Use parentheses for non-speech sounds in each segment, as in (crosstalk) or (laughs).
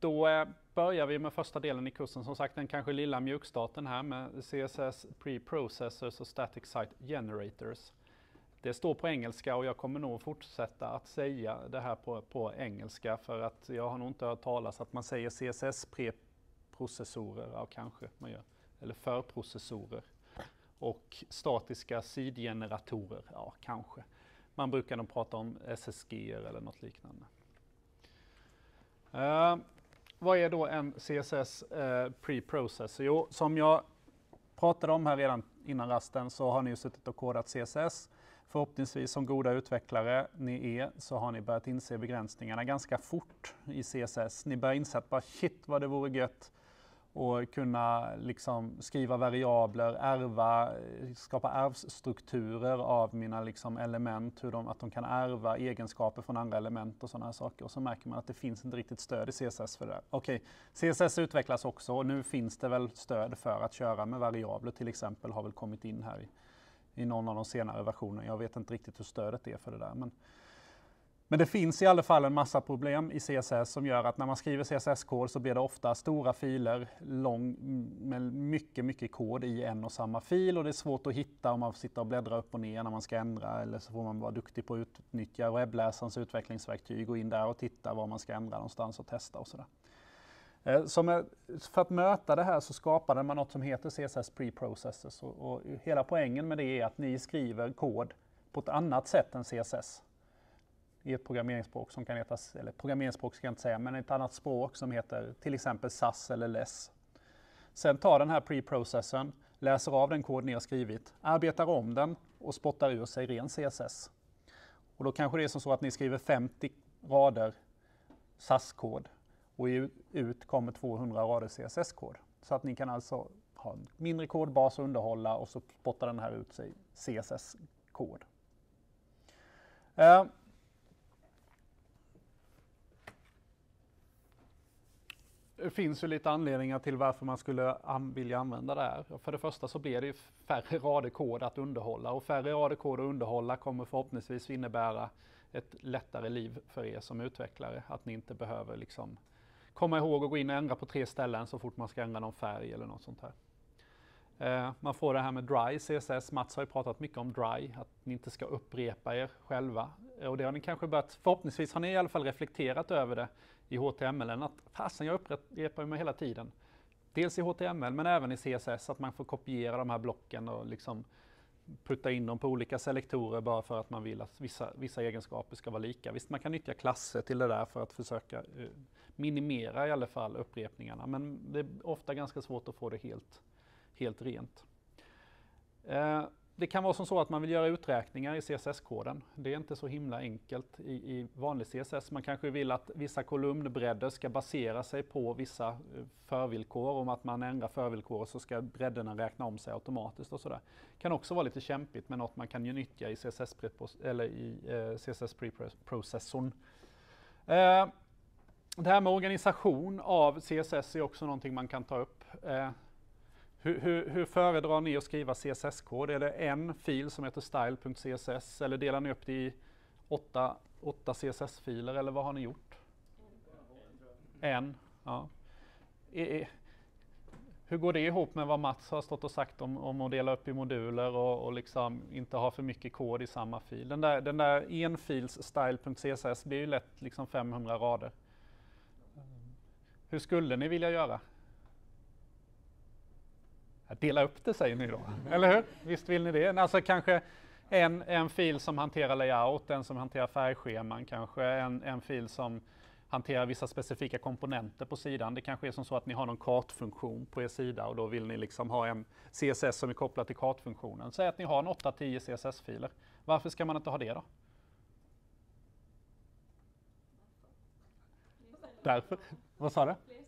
då eh, börjar vi med första delen i kursen, som sagt den kanske lilla mjukstarten här med CSS Pre-Processors och Static Site Generators. Det står på engelska och jag kommer nog fortsätta att säga det här på, på engelska för att jag har nog inte hört talas att man säger CSS preprocessorer, ja kanske man gör, eller förprocessorer. Och statiska sidgeneratorer, ja kanske. Man brukar nog prata om SSG eller något liknande. Uh, vad är då en CSS eh, preprocessor? Jo, som jag pratade om här redan innan rasten så har ni ju suttit och kodat CSS Förhoppningsvis som goda utvecklare ni är så har ni börjat inse begränsningarna ganska fort i CSS. Ni börjar inse att bara shit vad det vore gött och kunna liksom skriva variabler, ärva, skapa arvsstrukturer av mina liksom element, hur de, att de kan ärva egenskaper från andra element och sådana här saker. Och så märker man att det finns inte riktigt stöd i CSS för det. Okej, okay. CSS utvecklas också och nu finns det väl stöd för att köra med variabler till exempel, har väl kommit in här i, i någon av de senare versionerna. Jag vet inte riktigt hur stödet är för det där. Men, men det finns i alla fall en massa problem i CSS som gör att när man skriver CSS-kod så blir det ofta stora filer lång, med mycket, mycket kod i en och samma fil. Och det är svårt att hitta om man sitter och bläddrar upp och ner när man ska ändra eller så får man vara duktig på att utnyttja webbläsarens utvecklingsverktyg och in där och titta var man ska ändra någonstans och testa och sådär. Eh, som för att möta det här så skapade man något som heter CSS Preprocessors och, och hela poängen med det är att ni skriver kod på ett annat sätt än CSS i ett programmeringsspråk som kan heta, eller programmeringsspråk ska jag inte säga, men ett annat språk som heter till exempel SAS eller LESS. Sen tar den här preprocessen, läser av den kod ni har skrivit, arbetar om den och spottar ur sig ren CSS. Och då kanske det är som så att ni skriver 50 rader SAS-kod och ut kommer 200 rader CSS-kod. Så att ni kan alltså ha en mindre kodbas att underhålla och så spottar den här ut sig CSS-kod. Eh, Det finns ju lite anledningar till varför man skulle vilja använda det här. För det första så blir det ju färre rader kod att underhålla och färre rader kod att underhålla kommer förhoppningsvis innebära ett lättare liv för er som utvecklare. Att ni inte behöver liksom komma ihåg att gå in och ändra på tre ställen så fort man ska ändra någon färg eller något sånt här. Eh, man får det här med Dry CSS. Mats har ju pratat mycket om Dry, att ni inte ska upprepa er själva. Och det har ni kanske börjat, förhoppningsvis har ni i alla fall reflekterat över det i HTML, att fasen jag upprepar mig hela tiden. Dels i HTML men även i CSS, att man får kopiera de här blocken och liksom putta in dem på olika selektorer bara för att man vill att vissa, vissa egenskaper ska vara lika. Visst, man kan nyttja klasser till det där för att försöka eh, minimera i alla fall upprepningarna, men det är ofta ganska svårt att få det helt, helt rent. Eh, det kan vara som så att man vill göra uträkningar i CSS-koden. Det är inte så himla enkelt i, i vanlig CSS. Man kanske vill att vissa kolumnbredder ska basera sig på vissa eh, förvillkor. Om att man ändrar förvillkor så ska bredderna räkna om sig automatiskt och sådär. Kan också vara lite kämpigt med något man kan ju nyttja i CSS, eller i, eh, CSS preprocessorn. Eh, det här med organisation av CSS är också någonting man kan ta upp. Eh, hur, hur, hur föredrar ni att skriva CSS-kod? Är det en fil som heter style.css eller delar ni upp det i åtta, åtta CSS-filer eller vad har ni gjort? En. Ja. E, hur går det ihop med vad Mats har stått och sagt om, om att dela upp i moduler och, och liksom inte ha för mycket kod i samma fil? Den där, den där enfils style.css blir ju lätt liksom 500 rader. Hur skulle ni vilja göra? Dela upp det säger ni då, eller hur? Visst vill ni det? Alltså kanske en, en fil som hanterar layout, en som hanterar färgscheman, kanske en, en fil som hanterar vissa specifika komponenter på sidan. Det kanske är som så att ni har någon kartfunktion på er sida och då vill ni liksom ha en CSS som är kopplad till kartfunktionen. Säg att ni har en 8-10 CSS-filer. Varför ska man inte ha det då? Därför. Vad sa du?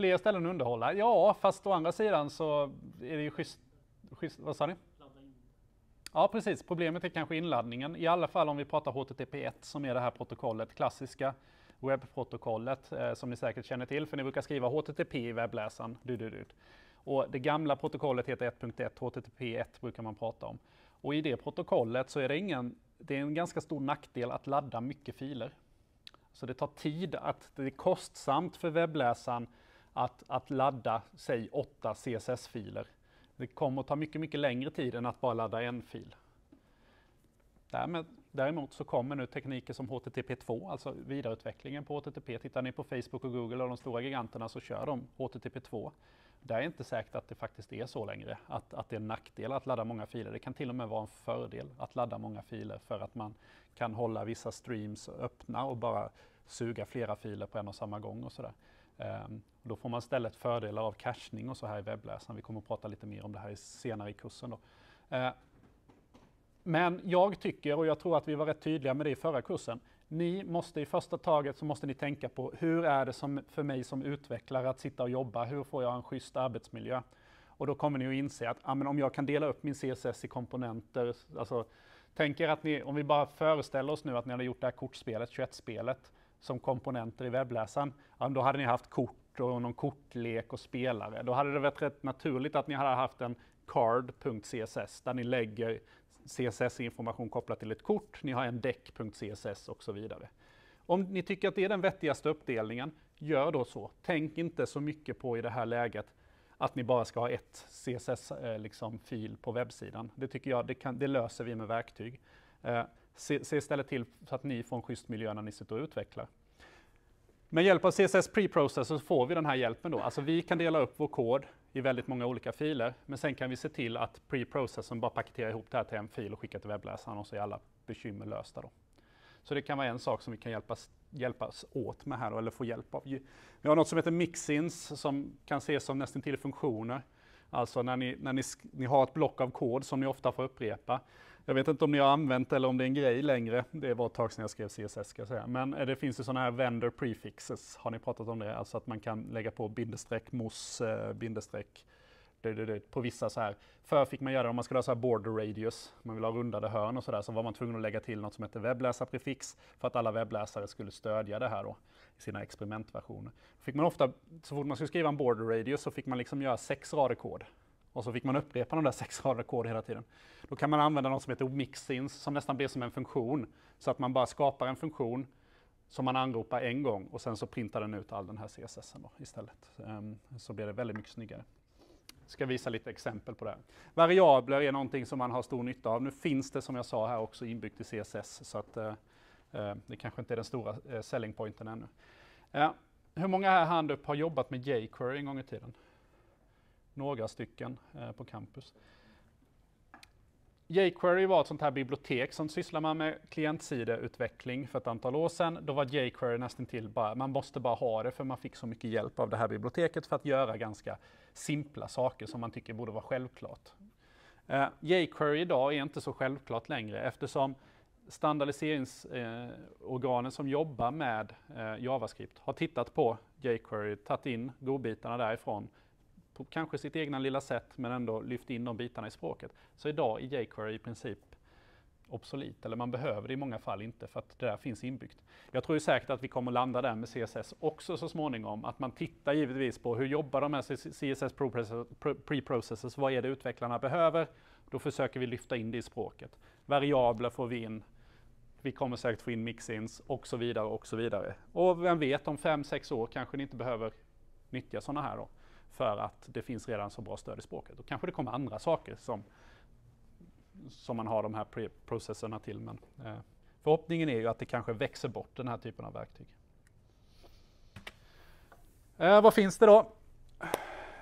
Fler ställen att underhålla. Ja, fast å andra sidan så är det ju schysst, schysst vad sa ni? Ja, precis. Problemet är kanske inladdningen. I alla fall om vi pratar HTTP1 som är det här protokollet, klassiska webbprotokollet eh, som ni säkert känner till, för ni brukar skriva HTTP i webbläsaren. Du, du, du. Och det gamla protokollet heter 1.1, HTTP1 brukar man prata om. Och i det protokollet så är det ingen, det är en ganska stor nackdel att ladda mycket filer. Så det tar tid, att det är kostsamt för webbläsaren att, att ladda, säg åtta CSS-filer. Det kommer att ta mycket, mycket längre tid än att bara ladda en fil. Därmed, däremot så kommer nu tekniker som HTTP2, alltså vidareutvecklingen på HTTP. Tittar ni på Facebook och Google och de stora giganterna så kör de HTTP2. Det är inte säkert att det faktiskt är så längre, att, att det är en nackdel att ladda många filer. Det kan till och med vara en fördel att ladda många filer för att man kan hålla vissa streams öppna och bara suga flera filer på en och samma gång och sådär. Um, då får man istället fördelar av cachning och så här i webbläsaren. Vi kommer att prata lite mer om det här senare i kursen. Då. Uh, men jag tycker, och jag tror att vi var rätt tydliga med det i förra kursen, ni måste i första taget så måste ni tänka på hur är det som, för mig som utvecklare att sitta och jobba? Hur får jag en schysst arbetsmiljö? Och då kommer ni att inse att ah, men om jag kan dela upp min CSS i komponenter, alltså tänk er att ni, om vi bara föreställer oss nu att ni hade gjort det här kortspelet, 21-spelet, som komponenter i webbläsaren, ja, då hade ni haft kort och någon kortlek och spelare. Då hade det varit rätt naturligt att ni hade haft en card.css där ni lägger CSS-information kopplat till ett kort, ni har en deck.css och så vidare. Om ni tycker att det är den vettigaste uppdelningen, gör då så. Tänk inte så mycket på i det här läget att ni bara ska ha ett CSS-fil eh, liksom, på webbsidan. Det tycker jag, det, kan, det löser vi med verktyg. Eh, Se, se istället till så att ni får en schysst miljö när ni sitter och utvecklar. Med hjälp av CSS Preprocessor så får vi den här hjälpen då. Alltså vi kan dela upp vår kod i väldigt många olika filer, men sen kan vi se till att preprocessorn bara paketerar ihop det här till en fil och skickar till webbläsaren och så är alla bekymmer lösta då. Så det kan vara en sak som vi kan hjälpas, hjälpas åt med här, då, eller få hjälp av. Vi har något som heter mixins som kan ses som nästan till funktioner. Alltså när, ni, när ni, ni har ett block av kod som ni ofta får upprepa. Jag vet inte om ni har använt eller om det är en grej längre. Det var ett tag sedan jag skrev CSS ska jag säga. Men eh, det finns ju sådana här vendor prefixes. Har ni pratat om det? Alltså att man kan lägga på bindestreck, mos, eh, bindestreck på vissa så här. Förr fick man göra det om man skulle ha så här border radius, man vill ha rundade hörn och sådär, så var man tvungen att lägga till något som heter webbläsarprefix för att alla webbläsare skulle stödja det här då i sina experimentversioner. Fick man ofta, så fort man skulle skriva en border radius så fick man liksom göra sex rader kod och så fick man upprepa de där sex rader kod hela tiden. Då kan man använda något som heter mixins som nästan blir som en funktion. Så att man bara skapar en funktion som man anropar en gång och sen så printar den ut all den här CSS då istället. Ehm, så blir det väldigt mycket snyggare. Jag ska visa lite exempel på det. Variabler är någonting som man har stor nytta av. Nu finns det som jag sa här också inbyggt i CSS så att eh, eh, det kanske inte är den stora eh, selling pointen ännu. hur många här hand upp har jobbat med jQuery en gång i tiden? Några stycken eh, på campus. jQuery var ett sånt här bibliotek som sysslar man med klientsideutveckling för ett antal år sedan. Då var jQuery nästan till bara, man måste bara ha det för man fick så mycket hjälp av det här biblioteket för att göra ganska simpla saker som man tycker borde vara självklart. Eh, jQuery idag är inte så självklart längre eftersom standardiseringsorganen eh, som jobbar med eh, JavaScript har tittat på jQuery, tagit in godbitarna därifrån på kanske sitt egna lilla sätt men ändå lyft in de bitarna i språket. Så idag är jQuery i princip obsolit, eller man behöver det i många fall inte för att det där finns inbyggt. Jag tror säkert att vi kommer landa där med CSS också så småningom, att man tittar givetvis på hur jobbar de här CSS preprocessors, vad är det utvecklarna behöver? Då försöker vi lyfta in det i språket. Variabler får vi in, vi kommer säkert få in mixins och så vidare och så vidare. Och vem vet, om fem sex år kanske ni inte behöver nyttja sådana här då för att det finns redan så bra stöd i språket. Då kanske det kommer andra saker som, som man har de här processerna till. Men eh, förhoppningen är ju att det kanske växer bort den här typen av verktyg. Eh, vad finns det då?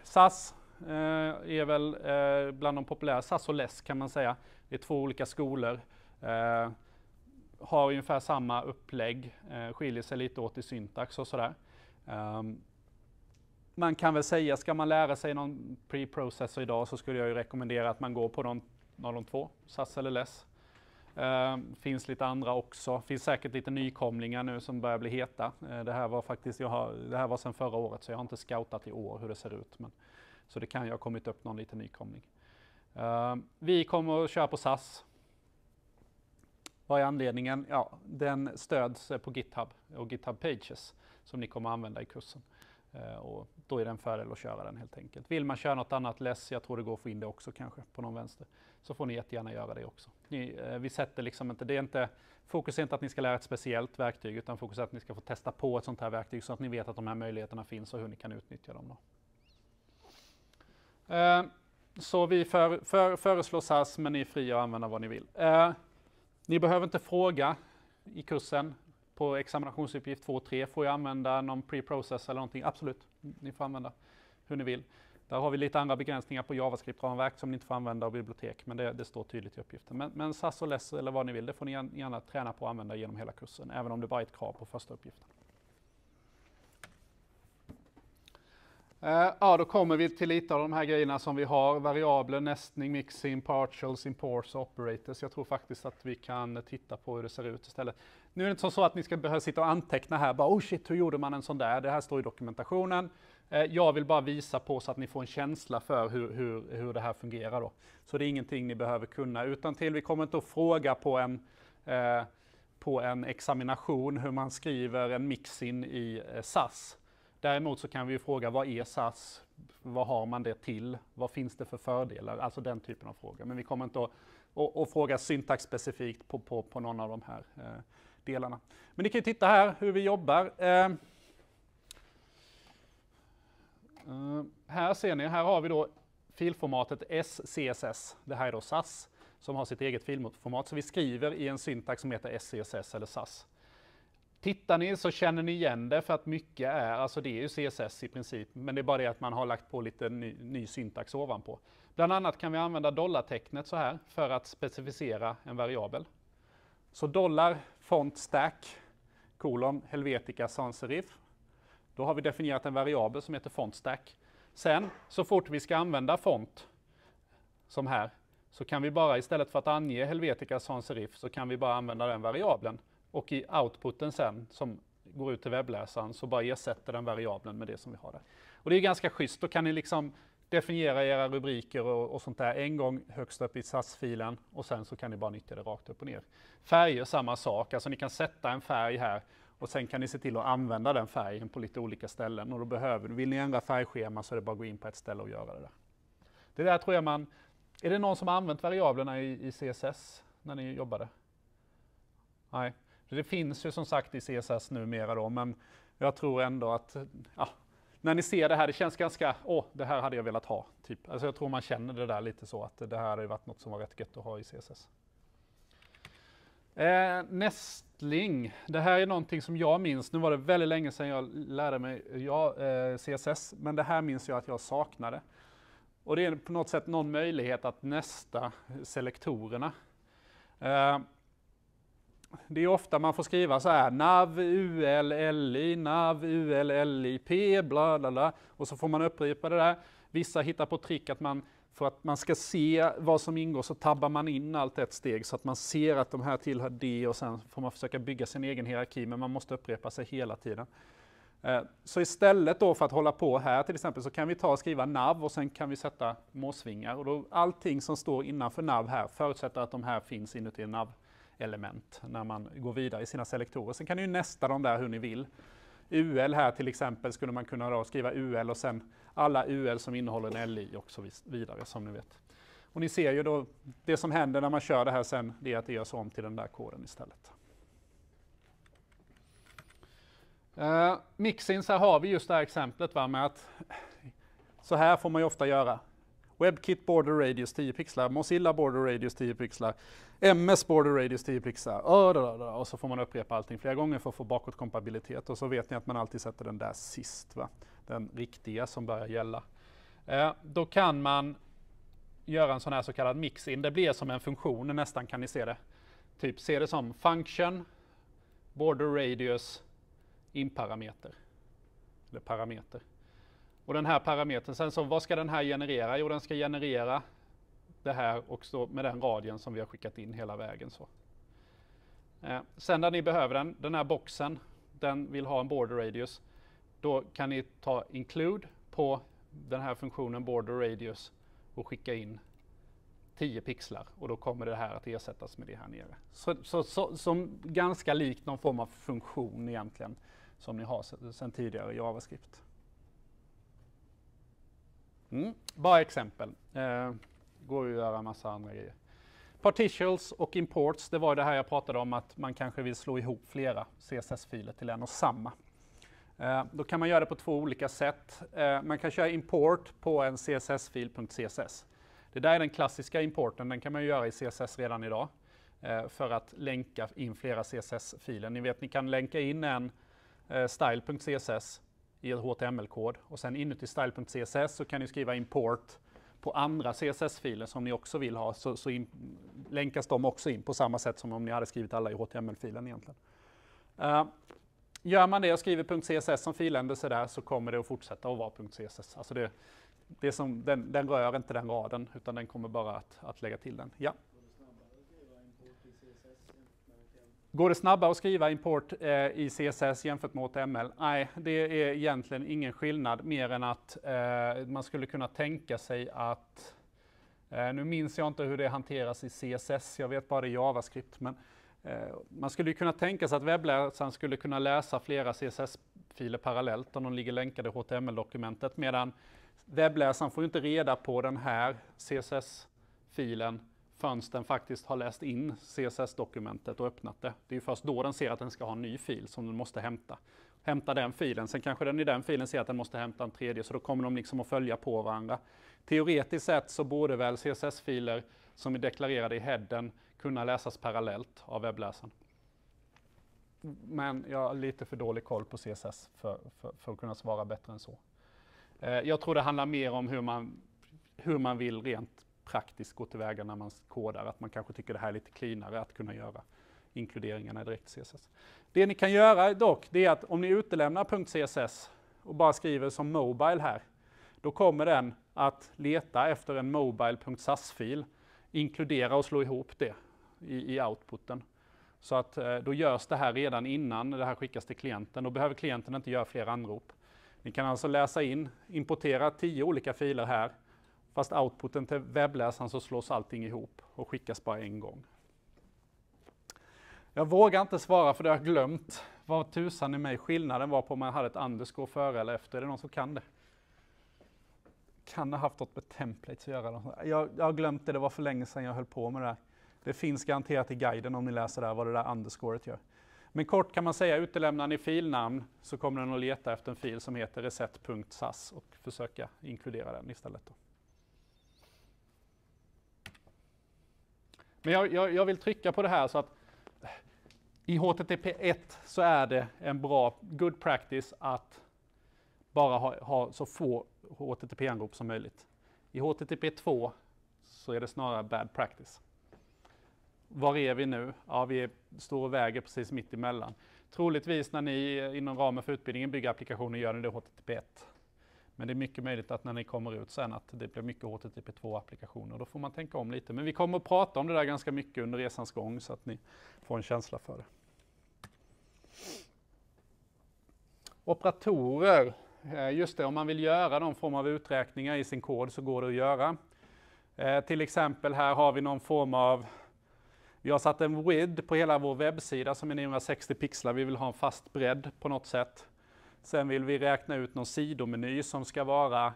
SAS eh, är väl eh, bland de populära, SAS och LESS kan man säga. Det är två olika skolor. Eh, har ungefär samma upplägg, eh, skiljer sig lite åt i syntax och sådär. Um, man kan väl säga, ska man lära sig någon preprocessor idag så skulle jag ju rekommendera att man går på någon av de två, SAS eller LESS. Uh, finns lite andra också. Finns säkert lite nykomlingar nu som börjar bli heta. Uh, det här var faktiskt, jag har, det här var sedan förra året så jag har inte scoutat i år hur det ser ut. Men, så det kan ju ha kommit upp någon liten nykomling. Uh, vi kommer att köra på SAS. Vad är anledningen? Ja, den stöds på GitHub och GitHub Pages som ni kommer att använda i kursen. Eh, och då är det en fördel att köra den helt enkelt. Vill man köra något annat less, jag tror det går att få in det också kanske på någon vänster, så får ni jättegärna göra det också. Ni, eh, vi sätter liksom inte, det är inte, fokus är inte att ni ska lära ett speciellt verktyg utan fokus är att ni ska få testa på ett sånt här verktyg så att ni vet att de här möjligheterna finns och hur ni kan utnyttja dem. Då. Eh, så vi för, för, föreslår SAS men ni är fria att använda vad ni vill. Eh, ni behöver inte fråga i kursen på examinationsuppgift 2 och 3, får jag använda någon pre-process eller någonting? Absolut, ni får använda hur ni vill. Där har vi lite andra begränsningar på JavaScript-ramverk som ni inte får använda av bibliotek, men det, det står tydligt i uppgiften. Men, men SAS och LESS eller vad ni vill, det får ni gärna träna på att använda genom hela kursen, även om det bara är ett krav på första uppgiften. Eh, ja, då kommer vi till lite av de här grejerna som vi har. Variabler, nästning, mixing, partials, imports och operators. Jag tror faktiskt att vi kan titta på hur det ser ut istället. Nu är det inte så att ni ska behöva sitta och anteckna här, bara oh shit, hur gjorde man en sån där? Det här står i dokumentationen. Eh, jag vill bara visa på så att ni får en känsla för hur, hur, hur det här fungerar då. Så det är ingenting ni behöver kunna, utan till vi kommer inte att fråga på en eh, på en examination hur man skriver en mixin i eh, SAS. Däremot så kan vi ju fråga vad är SAS? Vad har man det till? Vad finns det för fördelar? Alltså den typen av frågor. Men vi kommer inte att, och, och fråga syntax specifikt på, på, på någon av de här eh, delarna. Men ni kan ju titta här hur vi jobbar. Eh, eh, här ser ni, här har vi då filformatet SCSS. Det här är då SAS som har sitt eget filformat. Så vi skriver i en syntax som heter SCSS eller SAS. Tittar ni så känner ni igen det för att mycket är, alltså det är ju CSS i princip, men det är bara det att man har lagt på lite ny, ny syntax ovanpå. Bland annat kan vi använda dollartecknet så här för att specificera en variabel. Så dollar font stack kolon Helvetica sans serif. Då har vi definierat en variabel som heter font stack. Sen så fort vi ska använda font som här så kan vi bara istället för att ange Helvetica sans serif så kan vi bara använda den variabeln och i outputen sen som går ut till webbläsaren så bara ersätter den variabeln med det som vi har där. Och det är ganska schysst, då kan ni liksom definiera era rubriker och, och sånt där en gång högst upp i SAS-filen och sen så kan ni bara nyttja det rakt upp och ner. Färger samma sak, alltså ni kan sätta en färg här och sen kan ni se till att använda den färgen på lite olika ställen och då behöver, vill ni ändra färgschema så är det bara att gå in på ett ställe och göra det där. Det där tror jag man, är det någon som har använt variablerna i, i CSS när ni jobbade? Nej, det finns ju som sagt i CSS numera då, men jag tror ändå att ja, när ni ser det här, det känns ganska, åh, det här hade jag velat ha. Typ. Alltså jag tror man känner det där lite så, att det här hade varit något som var rätt gött att ha i CSS. Eh, nästling, det här är någonting som jag minns, nu var det väldigt länge sedan jag lärde mig ja, eh, CSS, men det här minns jag att jag saknade. Och det är på något sätt någon möjlighet att nästa selektorerna. Eh, det är ofta man får skriva så här nav, ul, li, nav, ul, li, p, bla bla bla. Och så får man upprepa det där. Vissa hittar på trick att man, för att man ska se vad som ingår så tabbar man in allt ett steg så att man ser att de här tillhör det och sen får man försöka bygga sin egen hierarki men man måste upprepa sig hela tiden. Eh, så istället då för att hålla på här till exempel så kan vi ta och skriva nav och sen kan vi sätta måsvingar och då allting som står innanför nav här förutsätter att de här finns inuti en nav element när man går vidare i sina selektorer. Sen kan ni ju nästa dem där hur ni vill. UL här till exempel skulle man kunna då skriva UL och sen alla UL som innehåller en LI och så vidare som ni vet. Och ni ser ju då, det som händer när man kör det här sen, det är att det görs om till den där koden istället. Uh, mixins, här har vi just det här exemplet va, med att så här får man ju ofta göra. WebKit border radius 10 pixlar, Mozilla border radius 10 pixlar, MS border radius 10 pixlar, och så får man upprepa allting flera gånger för att få bakåtkompatibilitet och så vet ni att man alltid sätter den där sist, va? den riktiga som börjar gälla. Eh, då kan man göra en sån här så kallad mix-in, det blir som en funktion nästan kan ni se det. Typ se det som function, border radius, in-parameter. Eller parameter. Och den här parametern, sen så vad ska den här generera? Jo den ska generera det här också med den radien som vi har skickat in hela vägen. Så. Eh, sen när ni behöver den, den här boxen, den vill ha en border radius. Då kan ni ta include på den här funktionen border radius och skicka in 10 pixlar och då kommer det här att ersättas med det här nere. Så, så, så som ganska likt någon form av funktion egentligen som ni har sedan tidigare i JavaScript. Mm. Bara exempel. Eh, går ju att göra massa andra grejer. Partitions och imports, det var det här jag pratade om att man kanske vill slå ihop flera CSS-filer till en och samma. Eh, då kan man göra det på två olika sätt. Eh, man kan köra import på en css-fil.css. Det där är den klassiska importen, den kan man göra i CSS redan idag eh, för att länka in flera CSS-filer. Ni vet, ni kan länka in en eh, style.css i er HTML-kod och sen inuti style.css så kan ni skriva import på andra CSS-filer som ni också vill ha, så, så in, länkas de också in på samma sätt som om ni hade skrivit alla i HTML-filen egentligen. Uh, gör man det och skriver .css som filändelse där så kommer det att fortsätta att vara .css. Alltså det, det som, den, den rör inte den raden utan den kommer bara att, att lägga till den. Ja. Går det snabbare att skriva import eh, i CSS jämfört med HTML? Nej, det är egentligen ingen skillnad mer än att eh, man skulle kunna tänka sig att, eh, nu minns jag inte hur det hanteras i CSS, jag vet bara det i JavaScript, men eh, man skulle kunna tänka sig att webbläsaren skulle kunna läsa flera CSS-filer parallellt om de ligger länkade i HTML-dokumentet, medan webbläsaren får inte reda på den här CSS-filen förrän den faktiskt har läst in CSS-dokumentet och öppnat det. Det är först då den ser att den ska ha en ny fil som den måste hämta. Hämta den filen, sen kanske den i den filen ser att den måste hämta en tredje, så då kommer de liksom att följa på varandra. Teoretiskt sett så borde väl CSS-filer som är deklarerade i headen kunna läsas parallellt av webbläsaren. Men jag har lite för dålig koll på CSS för, för, för att kunna svara bättre än så. Eh, jag tror det handlar mer om hur man, hur man vill rent praktiskt gå tillväga när man kodar, att man kanske tycker det här är lite cleanare att kunna göra inkluderingarna i direkt CSS. Det ni kan göra dock, det är att om ni utelämnar .css och bara skriver som Mobile här, då kommer den att leta efter en mobile.sas-fil, inkludera och slå ihop det i, i outputen. Så att eh, då görs det här redan innan det här skickas till klienten. Då behöver klienten inte göra fler anrop. Ni kan alltså läsa in, importera tio olika filer här Fast outputen till webbläsaren så slås allting ihop och skickas bara en gång. Jag vågar inte svara för det har jag glömt. Vad tusan i mig skillnaden var på om man hade ett underscore före eller efter. Är det någon som kan det? Kan ha haft något med templates att göra. Jag, jag har glömt det, det var för länge sedan jag höll på med det här. Det finns garanterat i guiden om ni läser där vad det där underscoret gör. Men kort kan man säga, utelämnar ni filnamn så kommer den att leta efter en fil som heter reset.sas och försöka inkludera den istället. Då. Men jag, jag, jag, vill trycka på det här så att i HTTP 1 så är det en bra, good practice att bara ha, ha så få HTTP-anrop som möjligt. I HTTP 2 så är det snarare bad practice. Var är vi nu? Ja, vi står och väger precis mitt emellan. Troligtvis när ni eh, inom ramen för utbildningen bygger applikationer gör ni det HTTP 1. Men det är mycket möjligt att när ni kommer ut sen att det blir mycket HTTP2-applikationer. Då får man tänka om lite. Men vi kommer att prata om det där ganska mycket under resans gång så att ni får en känsla för det. Operatorer. Eh, just det, om man vill göra någon form av uträkningar i sin kod så går det att göra. Eh, till exempel här har vi någon form av vi har satt en width på hela vår webbsida som är 960 pixlar. Vi vill ha en fast bredd på något sätt. Sen vill vi räkna ut någon sidomeny som ska vara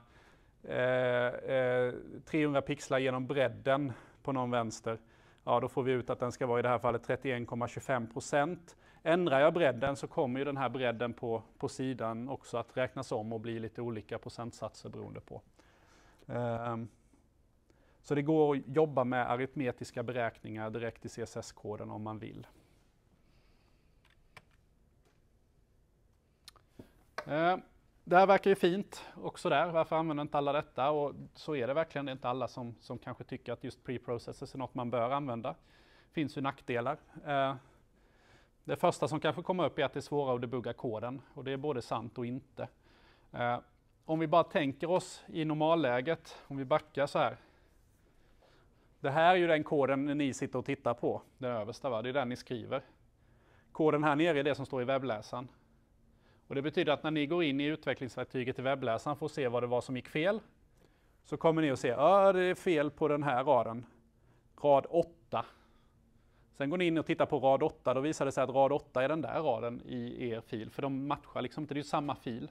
eh, eh, 300 pixlar genom bredden på någon vänster. Ja, då får vi ut att den ska vara i det här fallet 31,25 procent. Ändrar jag bredden så kommer ju den här bredden på, på sidan också att räknas om och bli lite olika procentsatser beroende på. Um, så det går att jobba med aritmetiska beräkningar direkt i CSS-koden om man vill. Eh, det här verkar ju fint också där. Varför använder inte alla detta? Och så är det verkligen. Det är inte alla som, som kanske tycker att just preprocessors är något man bör använda. Det finns ju nackdelar. Eh, det första som kanske kommer upp är att det är svårare att debugga koden och det är både sant och inte. Eh, om vi bara tänker oss i normalläget, om vi backar så här. Det här är ju den koden ni sitter och tittar på, den översta, va? det är den ni skriver. Koden här nere är det som står i webbläsaren. Och det betyder att när ni går in i utvecklingsverktyget i webbläsaren för att se vad det var som gick fel, så kommer ni att se att det är fel på den här raden, rad 8. Sen går ni in och tittar på rad 8, då visar det sig att rad 8 är den där raden i er fil, för de matchar liksom inte, det är ju samma fil.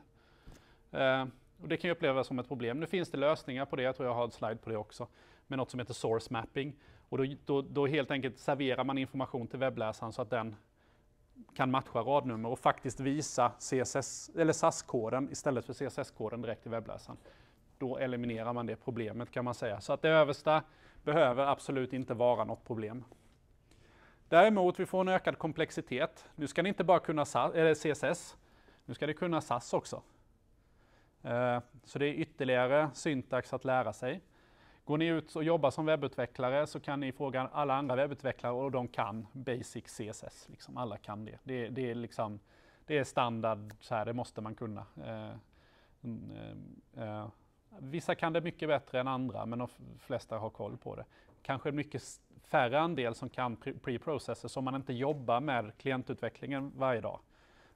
Eh, och det kan ju upplevas som ett problem. Nu finns det lösningar på det, jag tror jag har en slide på det också, med något som heter source mapping. Och då, då, då helt enkelt serverar man information till webbläsaren så att den kan matcha radnummer och faktiskt visa CSS, eller SAS-koden istället för CSS-koden direkt i webbläsaren. Då eliminerar man det problemet kan man säga. Så att det översta behöver absolut inte vara något problem. Däremot, vi får en ökad komplexitet. Nu ska ni inte bara kunna CSS, nu ska ni kunna SAS också. Eh, så det är ytterligare syntax att lära sig. Går ni ut och jobbar som webbutvecklare så kan ni fråga alla andra webbutvecklare och de kan basic CSS. Liksom. Alla kan det. Det, det, är, liksom, det är standard, så här, det måste man kunna. Eh, mm, eh, eh, vissa kan det mycket bättre än andra, men de flesta har koll på det. Kanske mycket färre andel som kan pre-processer, som man inte jobbar med klientutvecklingen varje dag.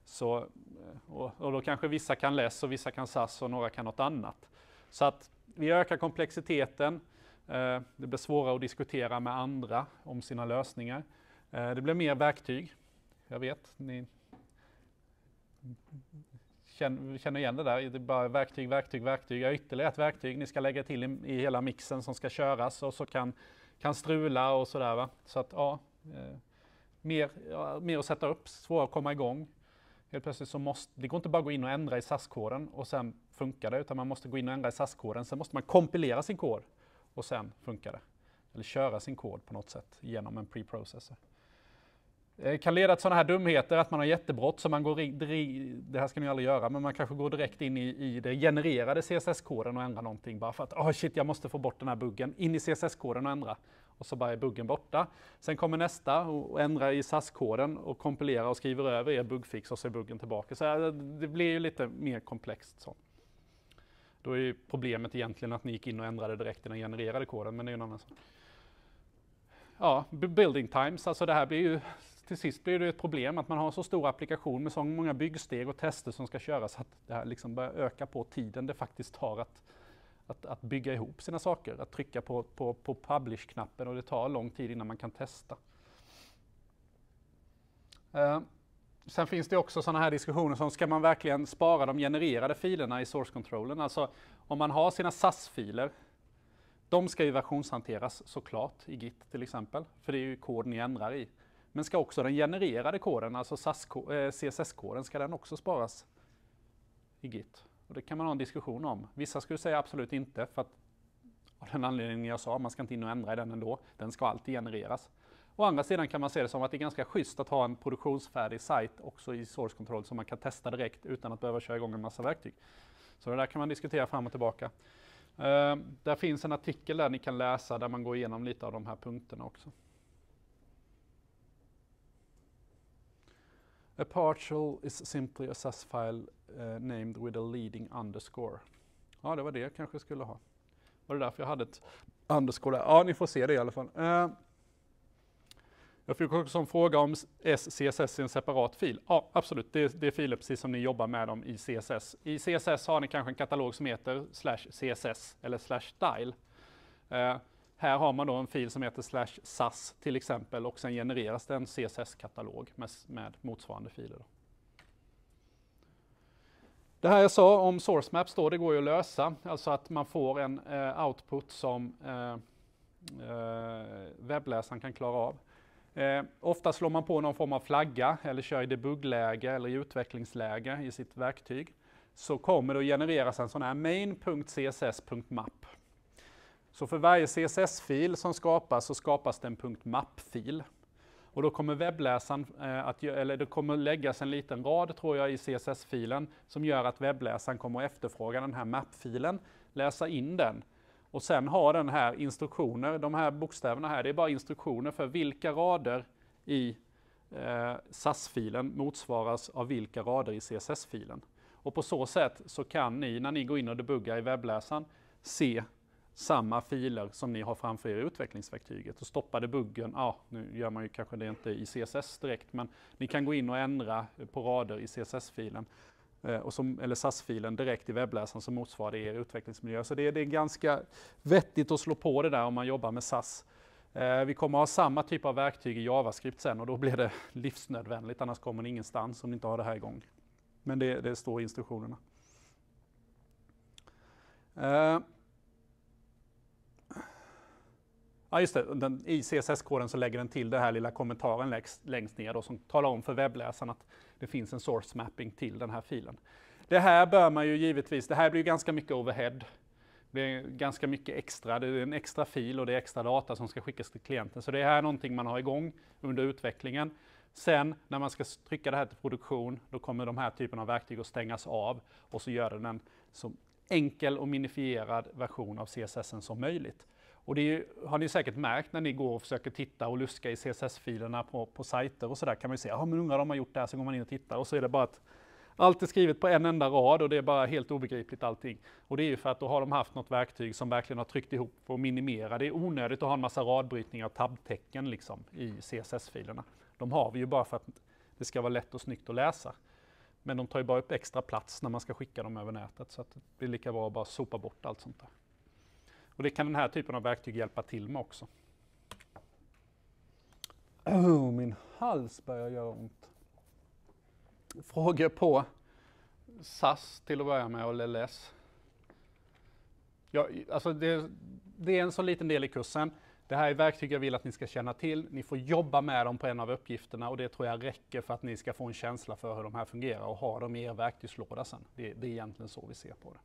Så, eh, och, och, då kanske vissa kan LESS och vissa kan SAS och några kan något annat. Så att vi ökar komplexiteten. Eh, det blir svårare att diskutera med andra om sina lösningar. Eh, det blir mer verktyg. Jag vet, ni känner igen det där. Det är bara verktyg, verktyg, verktyg. Jag har ytterligare ett verktyg ni ska lägga till i, i hela mixen som ska köras och så kan, kan strula och sådär. Så att ja, eh, mer, ja, mer att sätta upp, svårare att komma igång. Helt plötsligt så måste, det går inte bara att gå in och ändra i SAS-koden och sen funkar det, utan man måste gå in och ändra i SAS-koden. Sen måste man kompilera sin kod och sen funkar det. Eller köra sin kod på något sätt genom en preprocessor. Det kan leda till sådana här dumheter, att man har jättebrott, så man går, det här ska ni aldrig göra, men man kanske går direkt in i, i det genererade CSS-koden och ändrar någonting bara för att, oh shit, jag måste få bort den här buggen. In i CSS-koden och ändra. Och så bara är buggen borta. Sen kommer nästa och ändrar i SAS-koden och kompilerar och skriver över er bugfix och så är buggen tillbaka. Så eh, det blir ju lite mer komplext. sånt. Då är problemet egentligen att ni gick in och ändrade direkt i den genererade koden, men det är ju en annan sak. Ja, building times, alltså det här blir ju till sist blir det ett problem att man har så stor applikation med så många byggsteg och tester som ska köras att det här liksom börjar öka på tiden det faktiskt tar att, att, att bygga ihop sina saker, att trycka på, på, på publish-knappen och det tar lång tid innan man kan testa. Uh, sen finns det också sådana här diskussioner som ska man verkligen spara de genererade filerna i source controllen? Alltså om man har sina SAS-filer, de ska ju versionshanteras såklart i Git till exempel, för det är ju kod ni ändrar i. Men ska också den genererade koden, alltså eh, CSS-koden, ska den också sparas i Git? Och det kan man ha en diskussion om. Vissa skulle säga absolut inte, för att av den anledningen jag sa, man ska inte in och ändra i den ändå. Den ska alltid genereras. Å andra sidan kan man se det som att det är ganska schysst att ha en produktionsfärdig sajt också i source control som man kan testa direkt utan att behöva köra igång en massa verktyg. Så det där kan man diskutera fram och tillbaka. Uh, där finns en artikel där ni kan läsa där man går igenom lite av de här punkterna också. A partial is simply a SAS file uh, named with a leading underscore. Ja, det var det jag kanske skulle ha. Var det därför jag hade ett underscore där? Ja, ni får se det i alla fall. Uh, jag fick också en fråga om SCSS i en separat fil. Ja, absolut. Det, det är filer precis som ni jobbar med dem i CSS. I CSS har ni kanske en katalog som heter slash CSS eller slash style. Eh, här har man då en fil som heter slash SAS till exempel och sen genereras det en CSS-katalog med, med, motsvarande filer. Då. Det här jag sa om source maps då, det går ju att lösa, alltså att man får en eh, output som eh, eh webbläsaren kan klara av. Eh, ofta slår man på någon form av flagga eller kör i debuggläge eller i utvecklingsläge i sitt verktyg. Så kommer det att genereras en sån här main.css.map. Så för varje CSS-fil som skapas så skapas det en .map-fil. Och då kommer webbläsaren eh, att, eller det kommer läggas en liten rad tror jag i CSS-filen som gör att webbläsaren kommer att efterfråga den här map-filen, läsa in den och sen har den här instruktioner, de här bokstäverna här, det är bara instruktioner för vilka rader i eh, SAS-filen motsvaras av vilka rader i CSS-filen. Och på så sätt så kan ni, när ni går in och debuggar i webbläsaren, se samma filer som ni har framför er i utvecklingsverktyget och stoppa debuggen, ja nu gör man ju kanske det inte i CSS direkt, men ni kan gå in och ändra på rader i CSS-filen Eh, och som, eller SAS-filen direkt i webbläsaren som motsvarar det i er utvecklingsmiljö. Så det, det är ganska vettigt att slå på det där om man jobbar med SAS. Eh, vi kommer ha samma typ av verktyg i JavaScript sen och då blir det (laughs) livsnödvändigt, annars kommer ni ingenstans om ni inte har det här igång. Men det, det står i instruktionerna. Uh, Ja, just det. Den, I CSS-koden så lägger den till den här lilla kommentaren längst, längst ner då, som talar om för webbläsaren att det finns en source mapping till den här filen. Det här bör man ju givetvis, det här blir ju ganska mycket overhead. Det är ganska mycket extra, det är en extra fil och det är extra data som ska skickas till klienten. Så det här är någonting man har igång under utvecklingen. Sen när man ska trycka det här till produktion, då kommer de här typerna av verktyg att stängas av och så gör den en så enkel och minifierad version av CSS som möjligt. Och det ju, har ni säkert märkt när ni går och försöker titta och luska i CSS-filerna på, på sajter och sådär kan man ju se, ja men undrar de har gjort det här, så går man in och tittar och så är det bara att allt är skrivet på en enda rad och det är bara helt obegripligt allting. Och det är ju för att då har de haft något verktyg som verkligen har tryckt ihop och minimera. Det är onödigt att ha en massa radbrytningar och tabbtecken liksom i CSS-filerna. De har vi ju bara för att det ska vara lätt och snyggt att läsa. Men de tar ju bara upp extra plats när man ska skicka dem över nätet så att det är lika bra att bara sopa bort allt sånt där. Och det kan den här typen av verktyg hjälpa till med också. Oh, min hals börjar göra ont. Frågor på SAS till att börja med och LLS. Ja, alltså det, det är en så liten del i kursen. Det här är verktyg jag vill att ni ska känna till. Ni får jobba med dem på en av uppgifterna och det tror jag räcker för att ni ska få en känsla för hur de här fungerar och ha dem i er verktygslåda sen. Det, det är egentligen så vi ser på det.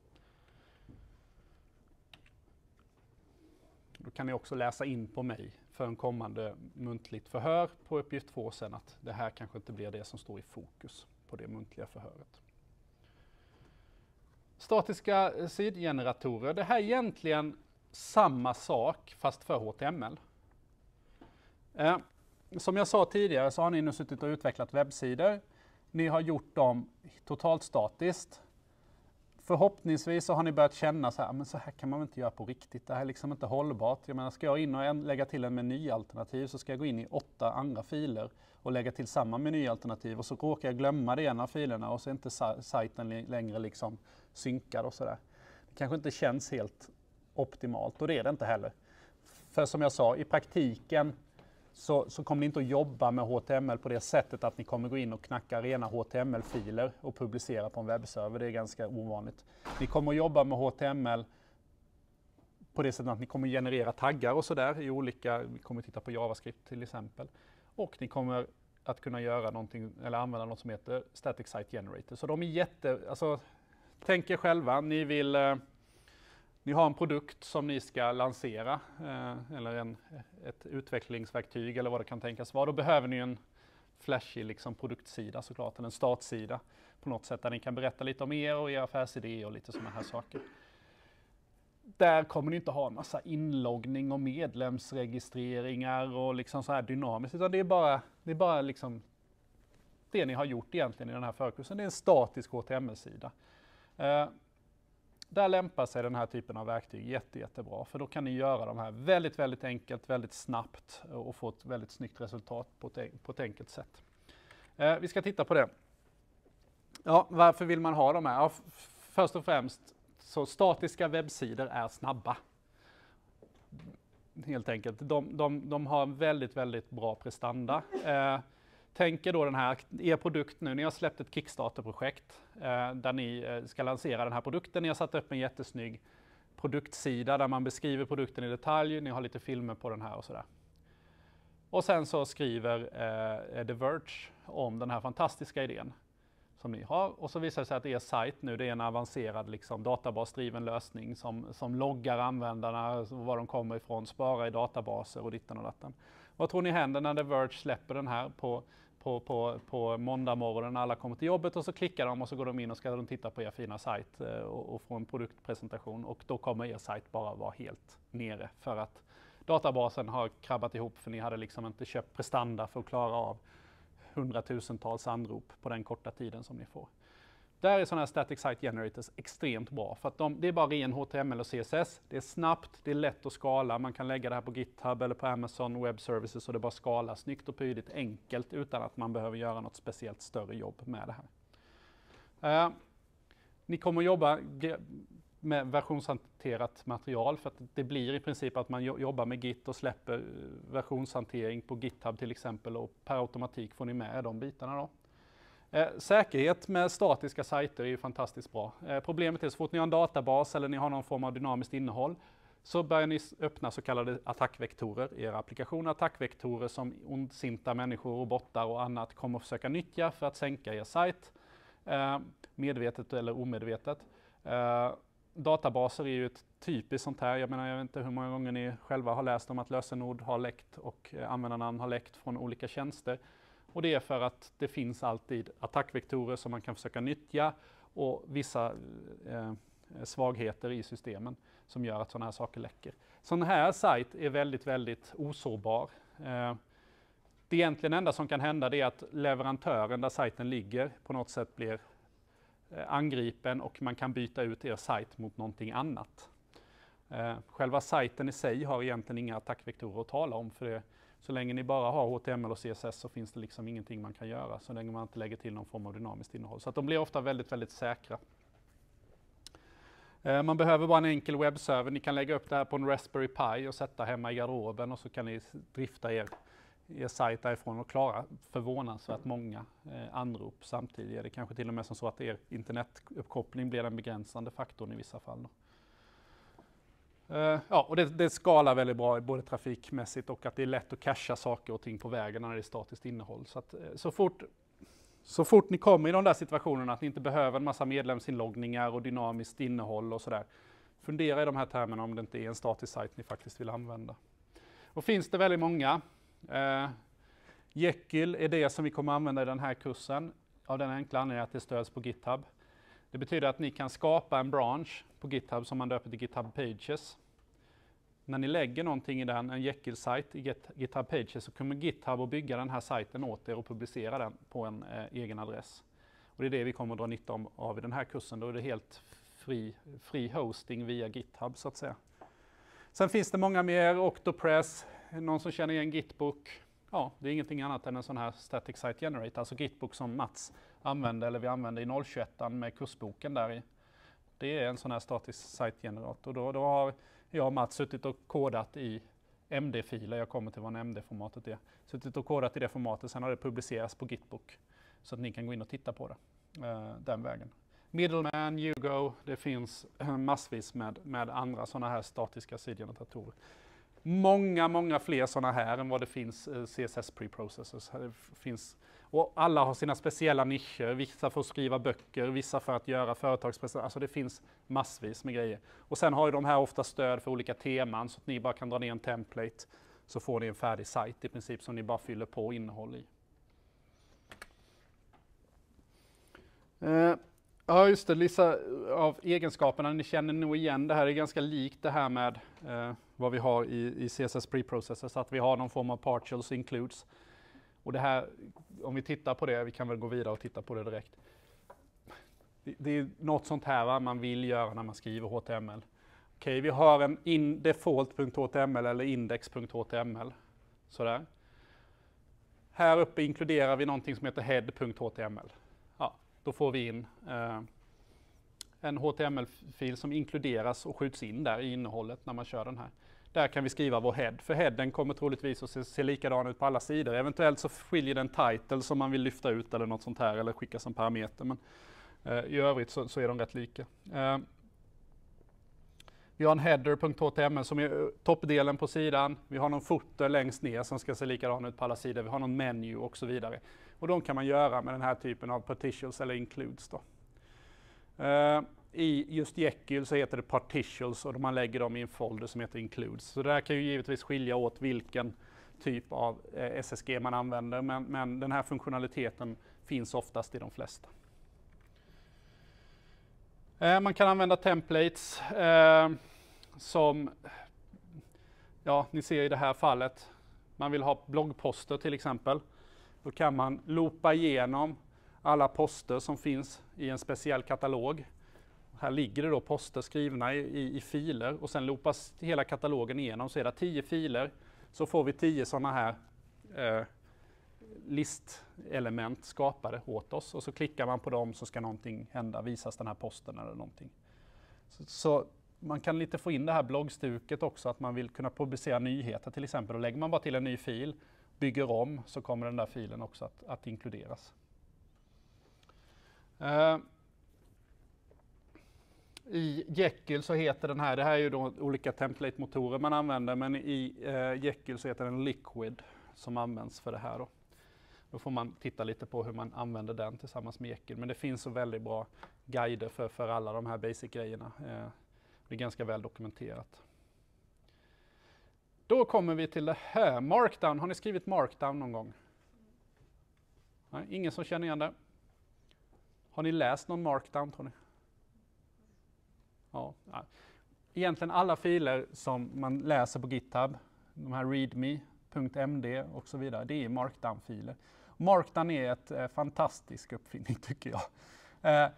Då kan ni också läsa in på mig för en kommande muntligt förhör på uppgift 2 sen att det här kanske inte blir det som står i fokus på det muntliga förhöret. Statiska sidgeneratorer, det här är egentligen samma sak fast för HTML. Eh, som jag sa tidigare så har ni nu suttit och utvecklat webbsidor. Ni har gjort dem totalt statiskt förhoppningsvis så har ni börjat känna så här, ah, men så här kan man väl inte göra på riktigt. Det här är liksom inte hållbart. Jag menar, ska jag in och lägga till en menyalternativ så ska jag gå in i åtta andra filer och lägga till samma menyalternativ och så råkar jag glömma det ena av filerna och så är inte sajten längre liksom synkad och sådär. Det kanske inte känns helt optimalt och det är det inte heller. För som jag sa, i praktiken så, så kommer ni inte att jobba med HTML på det sättet att ni kommer gå in och knacka rena HTML-filer och publicera på en webbserver. Det är ganska ovanligt. Ni kommer att jobba med HTML på det sättet att ni kommer generera taggar och sådär i olika, vi kommer titta på JavaScript till exempel. Och ni kommer att kunna göra någonting, eller använda något som heter Static Site Generator. Så de är jätte, alltså tänk er själva, ni vill eh, ni har en produkt som ni ska lansera, eh, eller en, ett utvecklingsverktyg eller vad det kan tänkas vara. Då behöver ni en flashig liksom, produktsida såklart, eller en startsida på något sätt där ni kan berätta lite om er och er affärsidé och lite sådana här saker. Där kommer ni inte ha en massa inloggning och medlemsregistreringar och liksom så här dynamiskt, utan det är bara, det är bara liksom det ni har gjort egentligen i den här förkursen. Det är en statisk HTML-sida. Eh, där lämpar sig den här typen av verktyg jätte, jättebra, för då kan ni göra de här väldigt, väldigt enkelt, väldigt snabbt och få ett väldigt snyggt resultat på ett, på ett enkelt sätt. Eh, vi ska titta på det. Ja, varför vill man ha de här? Ja, först och främst, så statiska webbsidor är snabba. Helt enkelt. De, de, de har väldigt, väldigt bra prestanda. Eh, Tänk er då den här, er produkt nu, ni har släppt ett Kickstarter-projekt eh, där ni eh, ska lansera den här produkten. Ni har satt upp en jättesnygg produktsida där man beskriver produkten i detalj, ni har lite filmer på den här och sådär. Och sen så skriver eh, eh The Verge om den här fantastiska idén som ni har. Och så visar det sig att er sajt nu det är en avancerad liksom, databasdriven lösning som, som loggar användarna, alltså var de kommer ifrån, sparar i databaser och ditten och datten. Vad tror ni händer när The Verge släpper den här på, på, på, på måndag morgon när alla kommer till jobbet och så klickar de och så går de in och ska de titta på er fina sajt eh, och, och få en produktpresentation och då kommer er sajt bara vara helt nere för att databasen har krabbat ihop för ni hade liksom inte köpt prestanda för att klara av hundratusentals anrop på den korta tiden som ni får. Där är sådana här Static Site Generators extremt bra för att de, det är bara ren HTML och CSS. Det är snabbt, det är lätt att skala, man kan lägga det här på GitHub eller på Amazon Web Services och det bara skalas snyggt och prydligt enkelt utan att man behöver göra något speciellt större jobb med det här. Eh, ni kommer att jobba med versionshanterat material för att det blir i princip att man jobbar med Git och släpper eh, versionshantering på GitHub till exempel och per automatik får ni med de bitarna då. Eh, säkerhet med statiska sajter är ju fantastiskt bra. Eh, problemet är så fort ni har en databas eller ni har någon form av dynamiskt innehåll så börjar ni öppna så kallade attackvektorer i era applikationer. Attackvektorer som ondsinta människor, robotar och annat kommer att försöka nyttja för att sänka er sajt, eh, medvetet eller omedvetet. Eh, databaser är ju ett typiskt sånt här. Jag menar, jag vet inte hur många gånger ni själva har läst om att lösenord har läckt och eh, användarnamn har läckt från olika tjänster. Och det är för att det finns alltid attackvektorer som man kan försöka nyttja och vissa eh, svagheter i systemen som gör att sådana här saker läcker. Sån här sajt är väldigt, väldigt osårbar. Eh, det egentligen enda som kan hända det är att leverantören där sajten ligger på något sätt blir eh, angripen och man kan byta ut er sajt mot någonting annat. Eh, själva sajten i sig har egentligen inga attackvektorer att tala om för det. Så länge ni bara har HTML och CSS så finns det liksom ingenting man kan göra så länge man inte lägger till någon form av dynamiskt innehåll. Så att de blir ofta väldigt, väldigt säkra. Eh, man behöver bara en enkel webbserver. Ni kan lägga upp det här på en Raspberry Pi och sätta hemma i garderoben och så kan ni drifta er, er sajt därifrån och klara förvånansvärt många eh, anrop samtidigt. Det kanske till och med som så att er internetuppkoppling blir den begränsande faktorn i vissa fall. Då. Uh, ja, och det, det, skalar väldigt bra både trafikmässigt och att det är lätt att casha saker och ting på vägen när det är statiskt innehåll. Så, att, eh, så fort så fort ni kommer i de där situationerna att ni inte behöver en massa medlemsinloggningar och dynamiskt innehåll och sådär. Fundera i de här termerna om det inte är en statisk sajt ni faktiskt vill använda. Och finns det väldigt många. Eh, Jekyll är det som vi kommer använda i den här kursen av den enkla anledningen att det stöds på GitHub. Det betyder att ni kan skapa en branch på GitHub som man döper till GitHub Pages när ni lägger någonting i den, en Jekyll-sajt i GitHub Pages, så kommer GitHub att bygga den här sajten åt er och publicera den på en eh, egen adress. Och det är det vi kommer att dra nytta av i den här kursen. Då är det helt fri, fri hosting via GitHub så att säga. Sen finns det många mer, Octopress, någon som känner igen Gitbook. Ja, det är ingenting annat än en sån här Static Site Generator, alltså Gitbook som Mats använde, eller vi använde i 021 med kursboken där i. Det är en sån här statisk site generator. Då, då har jag och Mats suttit och kodat i MD-filer, jag kommer till vad MD-formatet är. Suttit och kodat i det formatet, sen har det publicerats på Gitbook. Så att ni kan gå in och titta på det eh, den vägen. Middleman, Hugo, det finns eh, massvis med, med andra sådana här statiska sidgeneratorer. Många, många fler sådana här än vad det finns eh, CSS preprocessors. Det finns och alla har sina speciella nischer, vissa för att skriva böcker, vissa för att göra företagspresentationer. Alltså det finns massvis med grejer. Och sen har ju de här ofta stöd för olika teman så att ni bara kan dra ner en template så får ni en färdig sajt i princip som ni bara fyller på innehåll i. Uh, ja just det, vissa av egenskaperna, ni känner nog igen det här, är ganska likt det här med eh, vad vi har i, i CSS så att vi har någon form av partials includes. Och det här, om vi tittar på det, vi kan väl gå vidare och titta på det direkt. Det, det är något sånt här va, man vill göra när man skriver HTML. Okej, okay, vi har en in default.html eller index.html. Sådär. Här uppe inkluderar vi någonting som heter head.html. Ja, då får vi in eh, en HTML-fil som inkluderas och skjuts in där i innehållet när man kör den här. Där kan vi skriva vår head, för headen kommer troligtvis att se, se likadan ut på alla sidor. Eventuellt så skiljer den title som man vill lyfta ut eller något sånt här eller skicka som parameter. Men eh, i övrigt så, så, är de rätt lika. Eh, vi har en header.html som är eh, toppdelen på sidan. Vi har någon footer längst ner som ska se likadan ut på alla sidor. Vi har någon menu och så vidare. Och de kan man göra med den här typen av partitions eller includes. Då. Eh, i just Jekyll så heter det Partitions och man lägger dem i en folder som heter includes. Så det här kan ju givetvis skilja åt vilken typ av eh, SSG man använder, men, men, den här funktionaliteten finns oftast i de flesta. Eh, man kan använda templates eh, som, ja ni ser i det här fallet, man vill ha bloggposter till exempel. Då kan man loopa igenom alla poster som finns i en speciell katalog här ligger det då poster skrivna i, i, i, filer och sen loopas hela katalogen igenom. Så är det tio filer så får vi tio sådana här eh, listelement skapade åt oss och så klickar man på dem så ska någonting hända, visas den här posten eller någonting. Så, så, man kan lite få in det här bloggstuket också, att man vill kunna publicera nyheter till exempel. Och lägger man bara till en ny fil, bygger om, så kommer den där filen också att, att inkluderas. Eh, i Jekyll så heter den här, det här är ju då olika template-motorer man använder, men i eh, Jekyll så heter den Liquid som används för det här då. Då får man titta lite på hur man använder den tillsammans med Jekyll. Men det finns så väldigt bra guider för, för alla de här basic-grejerna. Eh, det är ganska väl dokumenterat. Då kommer vi till det här, Markdown. Har ni skrivit Markdown någon gång? Nej, ingen som känner igen det? Har ni läst någon Markdown tror ni? Ja, Egentligen alla filer som man läser på GitHub, de här readme.md och så vidare, det är Markdown-filer. Markdown är ett eh, fantastisk uppfinning (laughs) tycker jag. Eh,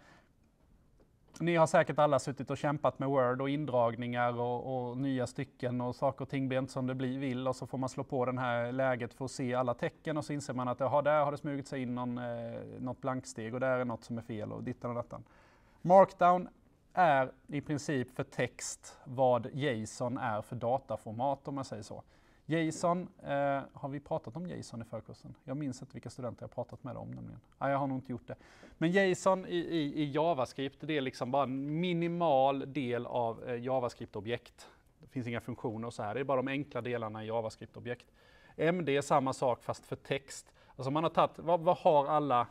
ni har säkert alla suttit och kämpat med Word och indragningar och, och, nya stycken och saker och ting blir inte som det blir, vill och så får man slå på det här läget för att se alla tecken och så inser man att jaha, där har det smugit sig in någon, eh, något blanksteg och där är något som är fel och dittan och dattan. Markdown är i princip för text vad JSON är för dataformat om man säger så. JSON, eh, har vi pratat om JSON i förkursen? Jag minns inte vilka studenter jag pratat med om nämligen. Nej, jag har nog inte gjort det. Men JSON i, i, i JavaScript, det är liksom bara en minimal del av eh, JavaScript-objekt. Det finns inga funktioner och så här, det är bara de enkla delarna i JavaScript-objekt. MD är samma sak fast för text. Alltså man har tagit, vad, vad har alla,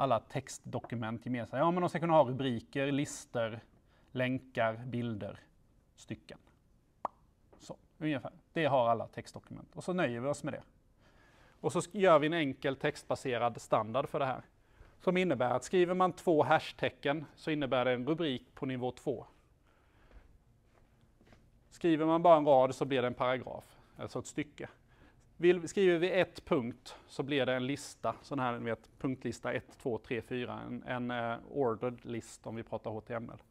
alla textdokument gemensamt? Ja, men de ska kunna ha rubriker, listor, länkar, bilder, stycken. Så, ungefär. Det har alla textdokument. Och så nöjer vi oss med det. Och så gör vi en enkel textbaserad standard för det här. Som innebär att skriver man två hashtecken så innebär det en rubrik på nivå 2. Skriver man bara en rad så blir det en paragraf, alltså ett stycke. Vill, skriver vi ett punkt så blir det en lista, sån här ni vet, punktlista 1, 2, 3, 4, en, en uh, ordered list om vi pratar HTML.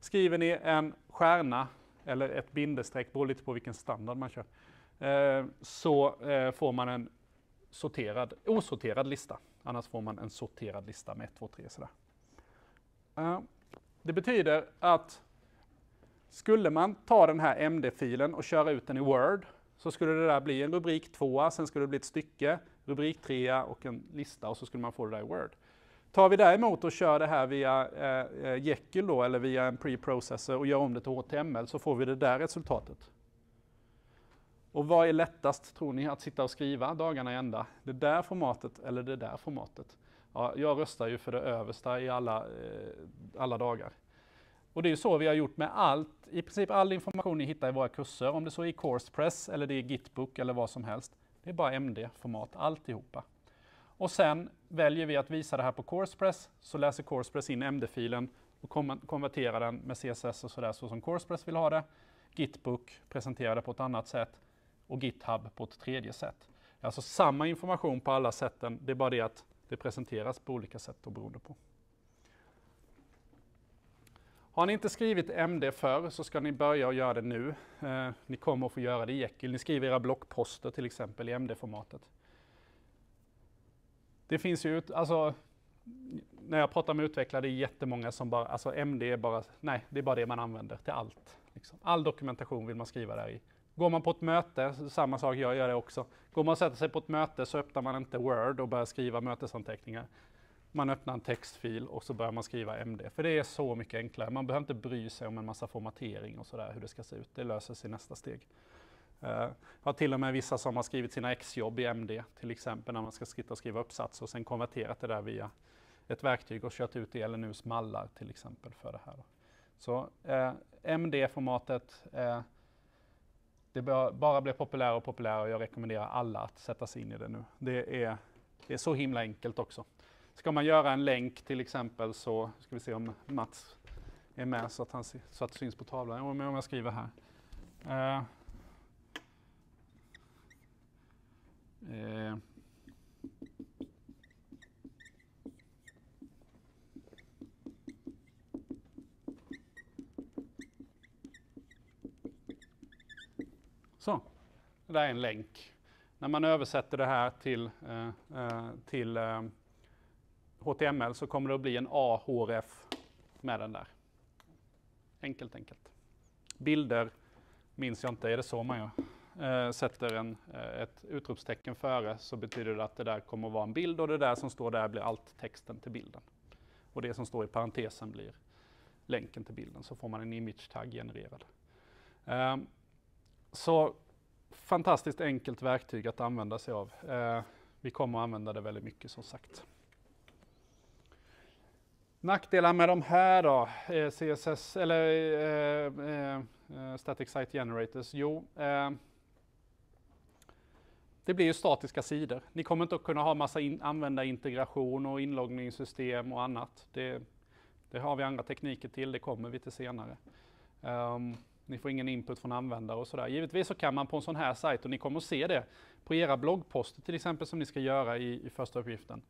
Skriver ni en stjärna eller ett bindestreck, beror lite på vilken standard man kör, uh, så uh, får man en sorterad, osorterad lista. Annars får man en sorterad lista med 1, 2, 3 sådär. Det betyder att skulle man ta den här MD-filen och köra ut den i Word så skulle det där bli en rubrik tvåa, sen skulle det bli ett stycke, rubrik trea och en lista och så skulle man få det där i Word. Tar vi däremot och kör det här via eh, eh Jekyll då, eller via en preprocessor och gör om det till HTML så får vi det där resultatet. Och vad är lättast tror ni att sitta och skriva dagarna i ända? Det där formatet eller det där formatet? Ja, jag röstar ju för det översta i alla, eh, alla dagar. Och det är ju så vi har gjort med allt, i princip all information ni hittar i våra kurser, om det så är i Coursepress eller det är Gitbook eller vad som helst. Det är bara MD-format alltihopa. Och sen väljer vi att visa det här på Coursepress, så läser Coursepress in MD-filen och konverterar den med CSS och sådär så som Coursepress vill ha det. Gitbook presenterar det på ett annat sätt och GitHub på ett tredje sätt. Alltså samma information på alla sätten, det är bara det att det presenteras på olika sätt och beroende på. Har ni inte skrivit MD förr så ska ni börja och göra det nu. Eh, ni kommer att få göra det i Jekyll. Ni skriver era blockposter till exempel i MD-formatet. Det finns ju, ut, alltså, när jag pratar med utvecklare, det är jättemånga som bara, alltså MD är bara, nej, det är bara det man använder till allt. Liksom. All dokumentation vill man skriva där i. Går man på ett möte, samma sak, jag gör det också. Går man och sätter sig på ett möte så öppnar man inte Word och börjar skriva mötesanteckningar. Man öppnar en textfil och så börjar man skriva MD. För det är så mycket enklare. Man behöver inte bry sig om en massa formatering och sådär, hur det ska se ut. Det löser sig i nästa steg. Uh, jag har till och med vissa som har skrivit sina exjobb i MD, till exempel när man ska sitta och skriva uppsats och sen konverterat det där via ett verktyg och kört ut i LNUs mallar till exempel för det här. Så eh, uh, MD-formatet, uh, eh, det bör bara blir populärare och populärare och jag rekommenderar alla att sätta sig in i det nu. Det är, det är så himla enkelt också. Ska man göra en länk till exempel så ska vi se om Mats är med så att, han, så att det syns på tavlan. Om jag skriver här. Eh. eh. Så, det där är en länk. När man översätter det här till, eh, eh till eh, HTML så kommer det att bli en AHRF med den där. Enkelt, enkelt. Bilder minns jag inte, är det så man gör? eh, sätter en, eh, ett utropstecken före så betyder det att det där kommer att vara en bild och det där som står där blir allt texten till bilden. Och det som står i parentesen blir länken till bilden så får man en image tag genererad. Eh, så fantastiskt enkelt verktyg att använda sig av. Eh, vi kommer att använda det väldigt mycket som sagt. Nackdelar med de här då, eh, CSS eller eh, eh, eh, Static Site Generators? Jo, eh, det blir ju statiska sidor. Ni kommer inte att kunna ha massa in, användarintegration och inloggningssystem och annat. Det, det, har vi andra tekniker till, det kommer vi till senare. Um, ni får ingen input från användare och sådär. Givetvis så kan man på en sån här sajt, och ni kommer att se det på era bloggposter till exempel som ni ska göra i, i första uppgiften,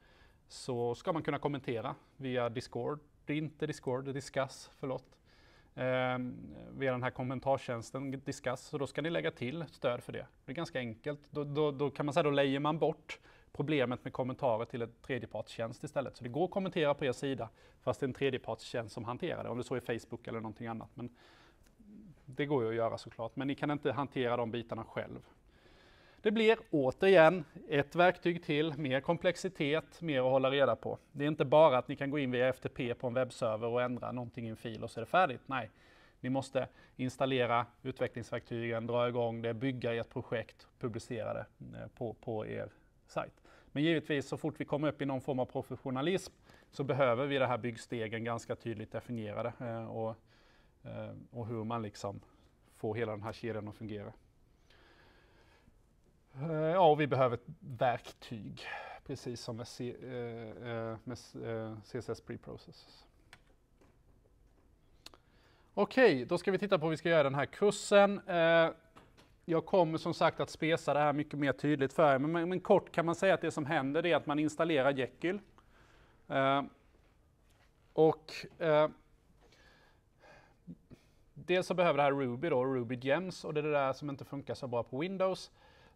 så ska man kunna kommentera via Discord, inte Discord, Discuss, förlåt. Eh, via den här kommentartjänsten Discuss, så då ska ni lägga till stöd för det. Det är ganska enkelt. Då, då, då kan man säga, då lejer man bort problemet med kommentarer till en tredjepartstjänst istället. Så det går att kommentera på er sida, fast det är en tredjepartstjänst som hanterar det, om det så är Facebook eller någonting annat. Men det går ju att göra såklart, men ni kan inte hantera de bitarna själv. Det blir återigen ett verktyg till, mer komplexitet, mer att hålla reda på. Det är inte bara att ni kan gå in via FTP på en webbserver och ändra någonting i en fil och så är det färdigt. Nej, ni måste installera utvecklingsverktygen, dra igång det, bygga ert projekt, publicera det eh, på, på er sajt. Men givetvis så fort vi kommer upp i någon form av professionalism så behöver vi det här byggstegen ganska tydligt definierade eh, och, eh, och hur man liksom får hela den här kedjan att fungera. Eh, ja, och vi behöver ett verktyg, precis som med, C, eh, eh, med CSS preprocesses. Okej, okay, då ska vi titta på hur vi ska göra den här kursen. Jag kommer som sagt att spesa det här mycket mer tydligt för er, men, men kort kan man säga att det som händer är att man installerar Jekyll. Och dels så behöver det här Ruby då, Ruby Gems, och det är det där som inte funkar så bra på Windows.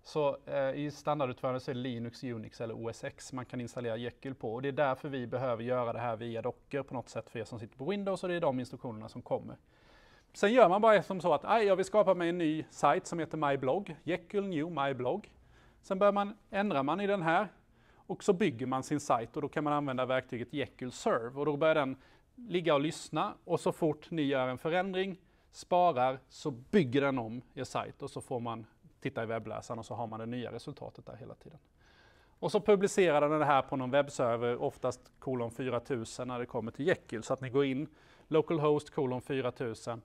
Så eh, i standardutförande så är det Linux, Unix eller OS X man kan installera Jekyll på. Och det är därför vi behöver göra det här via Docker på något sätt för er som sitter på Windows och det är de instruktionerna som kommer. Sen gör man bara som så att aj, jag vill skapa mig en ny sajt som heter MyBlog, Jekyll New MyBlog. Sen börjar man, ändrar man i den här och så bygger man sin sajt och då kan man använda verktyget Jekyll Serve och då börjar den ligga och lyssna och så fort ni gör en förändring, sparar, så bygger den om er sajt och så får man titta i webbläsaren och så har man det nya resultatet där hela tiden. Och så publicerar den det här på någon webbserver, oftast kolon 4000 när det kommer till Jekyll. Så att ni går in, localhost kolon 4000,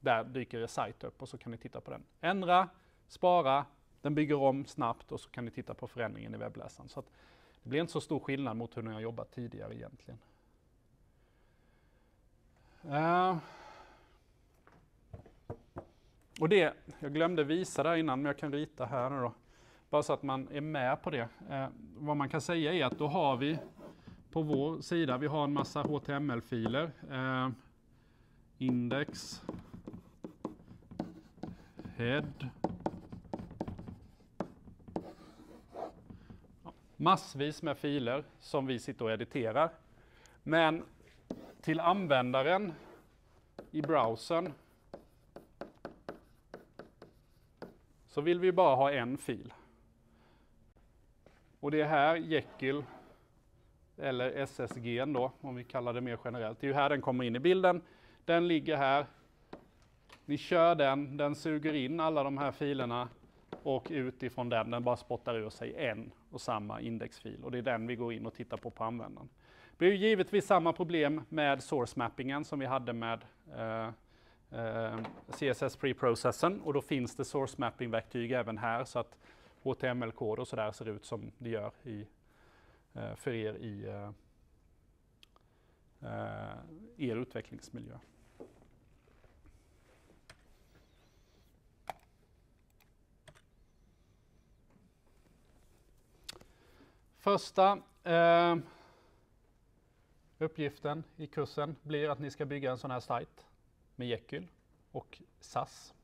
där dyker er sajt upp och så kan ni titta på den. Ändra, spara, den bygger om snabbt och så kan ni titta på förändringen i webbläsaren. Så det blir inte så stor skillnad mot hur ni har jobbat tidigare egentligen. Uh, och det, jag glömde visa där innan, men jag kan rita här nu då. Bara så att man är med på det. Eh, vad man kan säga är att då har vi på vår sida, vi har en massa HTML-filer. Eh, index, head, massvis med filer som vi sitter och editerar. Men till användaren i browsern så vill vi bara ha en fil. Och det är här Jekyll, eller SSG då, om vi kallar det mer generellt. Det är ju här den kommer in i bilden. Den ligger här. Ni kör den, den suger in alla de här filerna och utifrån den, den bara spottar ur sig en och samma indexfil. Och det är den vi går in och tittar på på användaren. Det är givetvis samma problem med source mappingen som vi hade med eh, Eh, CSS preprocessen och då finns det source mapping-verktyg även här så att HTML-kod och sådär ser ut som det gör i, eh, för er i eh, er utvecklingsmiljö. Första eh, uppgiften i kursen blir att ni ska bygga en sån här sajt med Jekyll och SAS.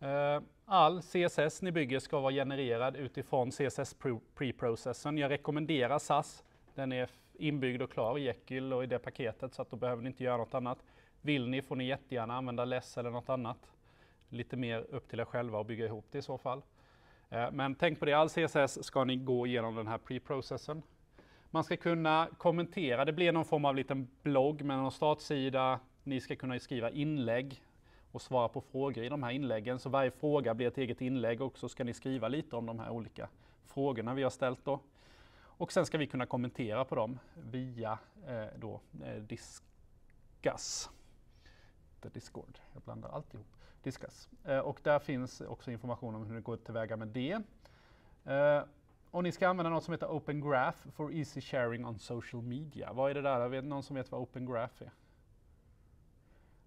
Eh, all CSS ni bygger ska vara genererad utifrån CSS preprocessen. Jag rekommenderar SAS. Den är inbyggd och klar i Jekyll och i det paketet så att då behöver ni inte göra något annat. Vill ni får ni jättegärna använda Less eller något annat. Lite mer upp till er själva att bygga ihop det i så fall. Eh, men tänk på det, all CSS ska ni gå igenom den här preprocessen. Man ska kunna kommentera, det blir någon form av liten blogg med någon startsida. Ni ska kunna skriva inlägg och svara på frågor i de här inläggen. Så varje fråga blir ett eget inlägg och så ska ni skriva lite om de här olika frågorna vi har ställt då. Och sen ska vi kunna kommentera på dem via eh, då, eh, Discuss. Discord, jag blandar alltihop. Discuss. Eh, och där finns också information om hur det går tillväga med det. Eh, och ni ska använda något som heter Open Graph for easy sharing on social media. Vad är det där? Vet någon som vet vad Open Graph är?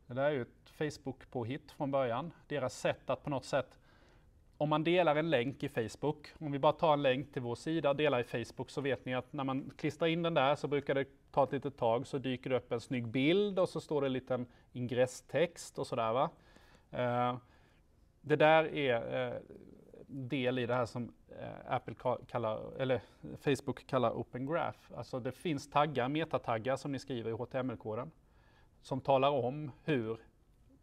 Det där är ju ett Facebook-påhitt från början. Deras sätt att på något sätt, om man delar en länk i Facebook, om vi bara tar en länk till vår sida och delar i Facebook så vet ni att när man klistrar in den där så brukar det ta ett litet tag så dyker det upp en snygg bild och så står det en liten ingresstext och sådär va. Eh, det där är eh, del i det här som eh, Apple kallar, eller Facebook kallar Open Graph. Alltså det finns taggar, metataggar som ni skriver i HTML-koden som talar om hur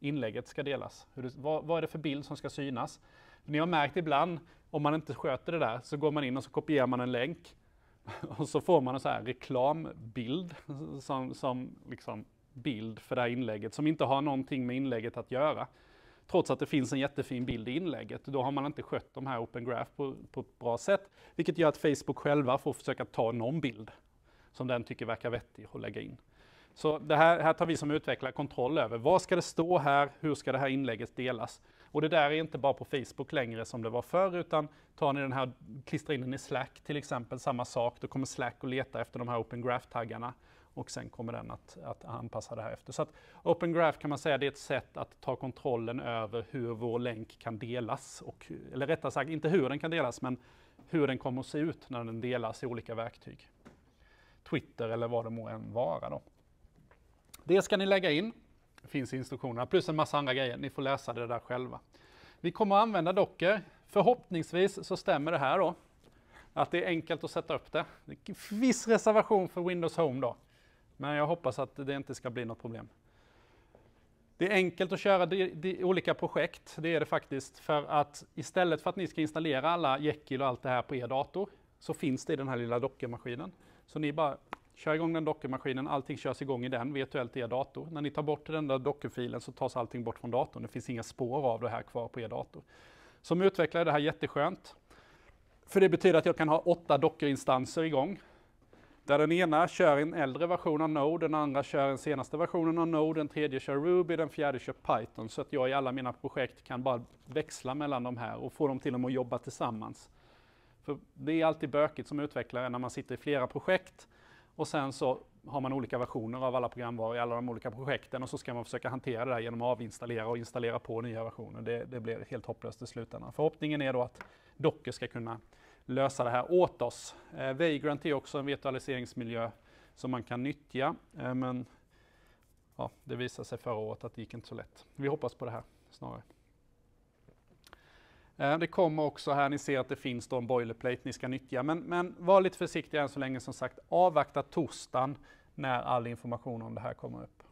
inlägget ska delas. Det, vad, vad, är det för bild som ska synas? Ni har märkt ibland, om man inte sköter det där, så går man in och så kopierar man en länk (laughs) och så får man en så här reklambild (laughs) som, som liksom bild för det här inlägget som inte har någonting med inlägget att göra. Trots att det finns en jättefin bild i inlägget. Då har man inte skött de här Open Graph på, på ett bra sätt. Vilket gör att Facebook själva får försöka ta någon bild som den tycker verkar vettig och lägga in. Så det här, här tar vi som utvecklare kontroll över. Vad ska det stå här? Hur ska det här inlägget delas? Och det där är inte bara på Facebook längre som det var förr, utan tar ni den här, klistrar in den i Slack till exempel, samma sak. Då kommer Slack att leta efter de här Open Graph-taggarna och sen kommer den att, att anpassa det här efter. Så att Open Graph kan man säga det är ett sätt att ta kontrollen över hur vår länk kan delas. Och, eller rättare sagt, inte hur den kan delas, men hur den kommer att se ut när den delas i olika verktyg. Twitter eller vad det må än vara då. Det ska ni lägga in, det finns i instruktionerna, plus en massa andra grejer. Ni får läsa det där själva. Vi kommer att använda dockor. Förhoppningsvis så stämmer det här då, att det är enkelt att sätta upp det. Viss reservation för Windows Home då, men jag hoppas att det inte ska bli något problem. Det är enkelt att köra de, de olika projekt, det är det faktiskt, för att istället för att ni ska installera alla Jekyll och allt det här på er dator, så finns det i den här lilla dockermaskinen. Så ni bara Kör igång den dockermaskinen, allting körs igång i den virtuellt i er dator. När ni tar bort den där dockerfilen så tas allting bort från datorn. Det finns inga spår av det här kvar på er dator. Som utvecklare är det här jätteskönt. För det betyder att jag kan ha åtta dockerinstanser igång. Där den ena kör en äldre version av Node, den andra kör den senaste versionen av Node, den tredje kör Ruby, den fjärde kör Python. Så att jag i alla mina projekt kan bara växla mellan de här och få dem till och med att jobba tillsammans. För det är alltid bökigt som utvecklare när man sitter i flera projekt och sen så har man olika versioner av alla programvaror i alla de olika projekten och så ska man försöka hantera det där genom att avinstallera och installera på nya versioner. Det, det blir helt hopplöst i slutändan. Förhoppningen är då att Docker ska kunna lösa det här åt oss. Eh, Vagrant är också en virtualiseringsmiljö som man kan nyttja, eh, men ja, det visade sig förra året att det gick inte så lätt. Vi hoppas på det här snarare. Eh, det kommer också här, ni ser att det finns då en boilerplate ni ska nyttja, men, men var lite försiktiga än så länge som sagt. Avvakta torsdagen när all information om det här kommer upp.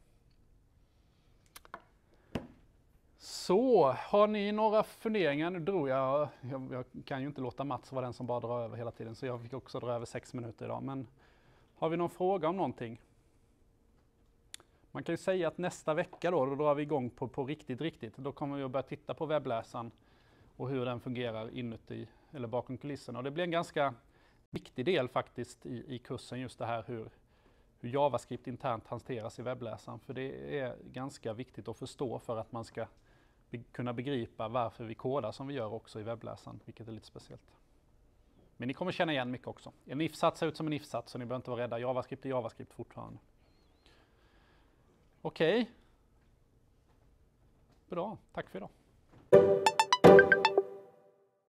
Så, har ni några funderingar? Nu drog jag, jag, jag, kan ju inte låta Mats vara den som bara drar över hela tiden, så jag fick också dra över sex minuter idag. Men har vi någon fråga om någonting? Man kan ju säga att nästa vecka då, då drar vi igång på, på riktigt, riktigt. Då kommer vi att börja titta på webbläsaren och hur den fungerar inuti eller bakom kulisserna. Och det blir en ganska viktig del faktiskt i, i kursen, just det här hur, hur JavaScript internt hanteras i webbläsaren. För det är ganska viktigt att förstå för att man ska be kunna begripa varför vi kodar som vi gör också i webbläsaren, vilket är lite speciellt. Men ni kommer känna igen mycket också. En if-sats ser ut som en if-sats, så ni behöver inte vara rädda. JavaScript är JavaScript fortfarande. Okej. Okay. Bra, tack för idag.